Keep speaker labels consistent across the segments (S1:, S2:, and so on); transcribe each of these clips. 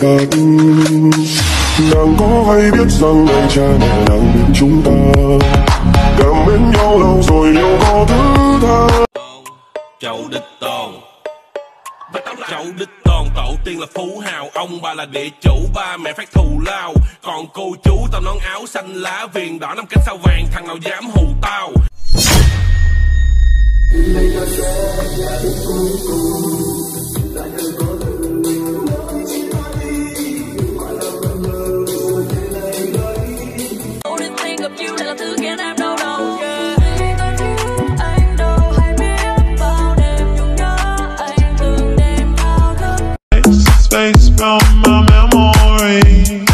S1: ngày nàng có hay biết rằng ngày cha mẹ đang bên chúng ta cảm mến nhau lâu rồi liệu có thứ tha
S2: Chậu đích tôn Chậu đích tôn tổ tiên là phú hào. Ông bà là địa chủ, ba mẹ phát thù lao. Còn cô chú tao nón áo xanh lá viền đỏ năm cánh sao vàng, Thằng nào dám hù tao.
S3: From my memory.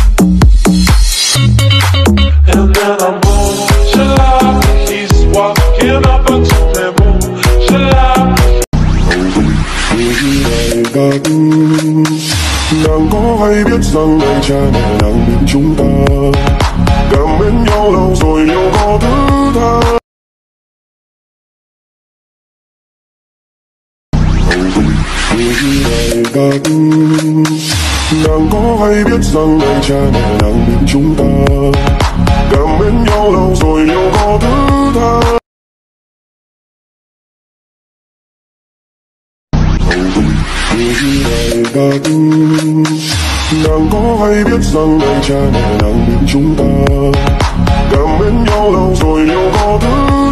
S3: And then I'm he's walking up
S1: nàng có hay biết rằng ngày cha mẹ đang bên chúng ta ngày nàng có hay biết rằng ngày cha mẹ đang bên chúng ta? Cảm mến nhau lâu rồi liệu có thứ tha? Ngày cắt nàng có hay biết rằng anh cha mẹ đang bên chúng ta? Cảm mến nhau lâu rồi liệu có thứ tha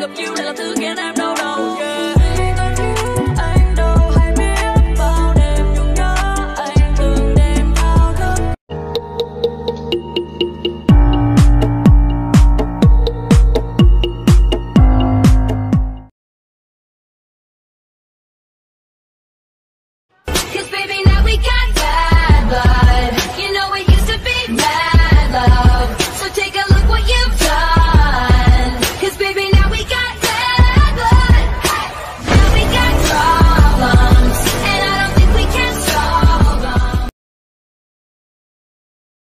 S1: up you, little two, can I know?